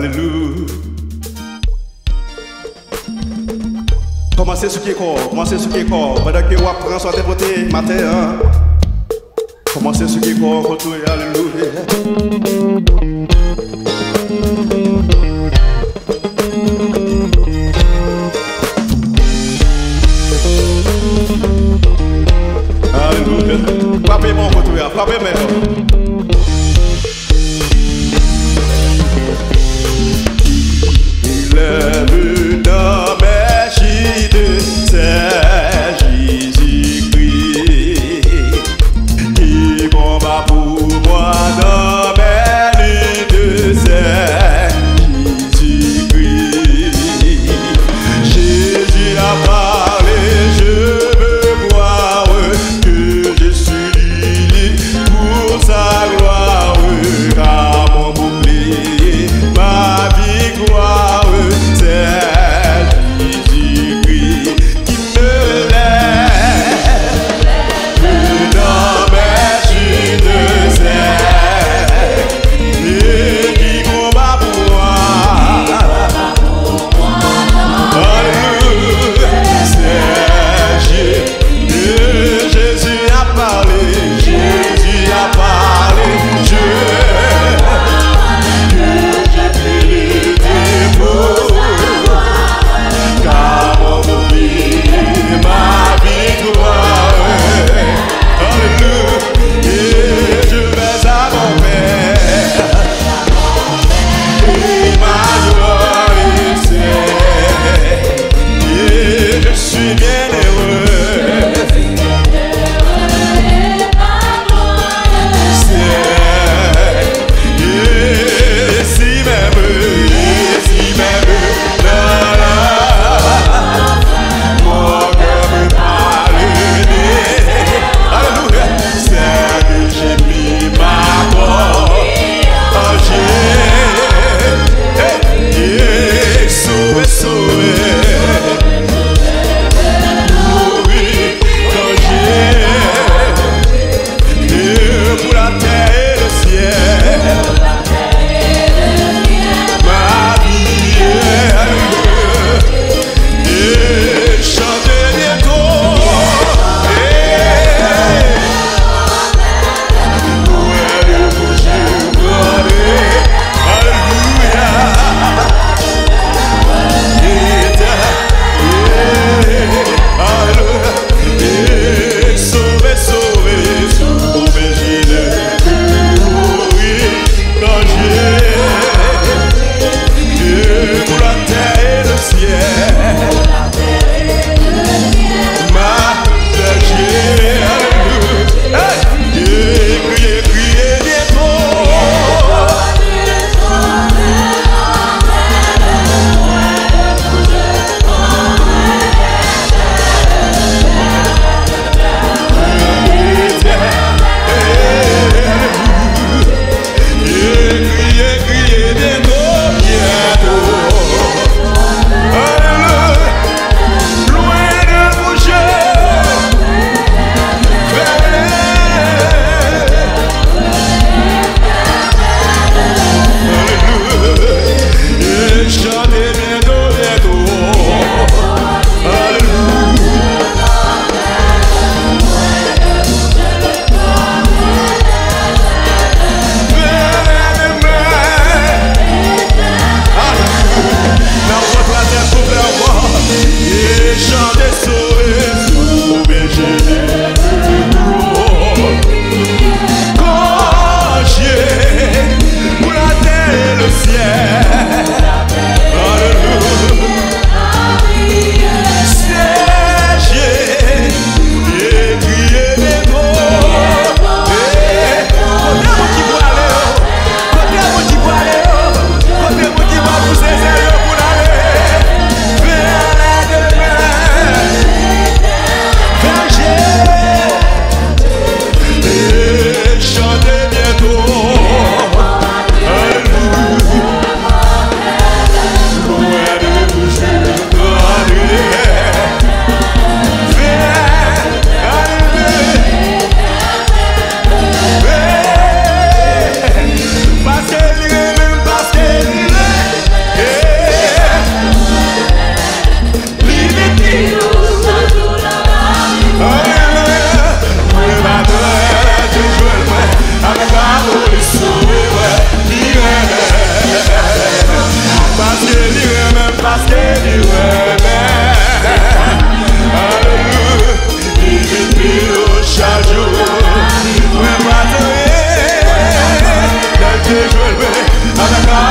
Alléluia. Commencez ce qui est corps, commencez ce qui est corps? Pendant que vous apprenez soit dévoté matin. hein. Commencez ce qui est corps, retournez, Alléluia. Alléluia. Frappez mon retour, frappez mes se jwelbe Adaka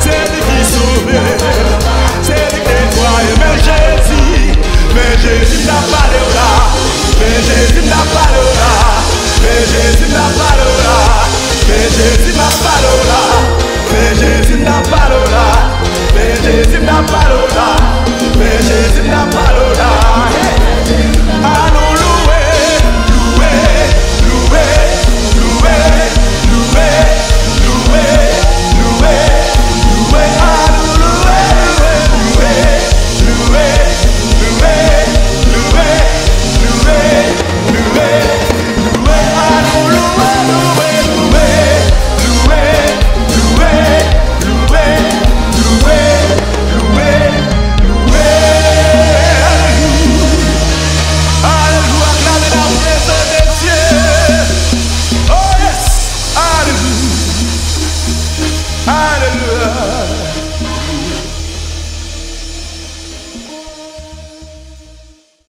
C'est lui qui sauve, c'est lui qui voit. Mais Jésus, mais Jésus n'a pas le bras, mais Jésus n'a pas le bras, mais Jésus n'a pas le bras, mais Jésus n'a pas le bras, mais Jésus n'a pas le bras, mais Jésus n'a pas le bras.